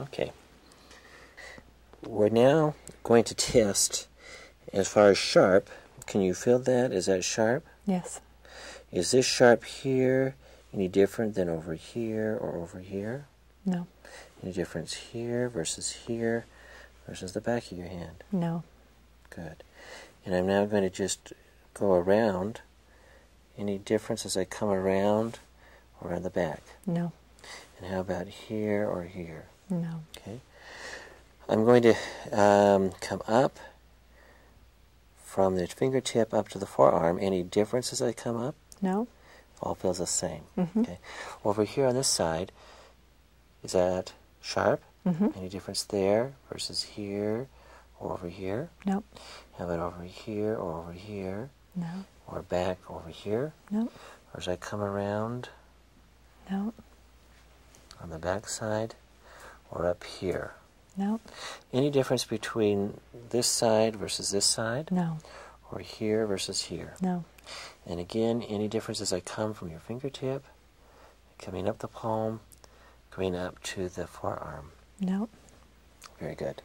Okay. We're now going to test as far as sharp. Can you feel that? Is that sharp? Yes. Is this sharp here any different than over here or over here? No. Any difference here versus here versus the back of your hand? No. Good. And I'm now going to just go around. Any difference as I come around or around the back? No. And how about here or here? No. Okay. I'm going to um, come up from the fingertip up to the forearm. Any difference as I come up? No. All feels the same. Mhm. Okay. Over here on this side, is that sharp? Mm -hmm. Any difference there versus here or over here? No. How about over here or over here? No. Or back over here? No. Or as I come around No. The back side or up here? No. Any difference between this side versus this side? No. Or here versus here? No. And again, any difference as I come from your fingertip, coming up the palm, going up to the forearm? No. Very good.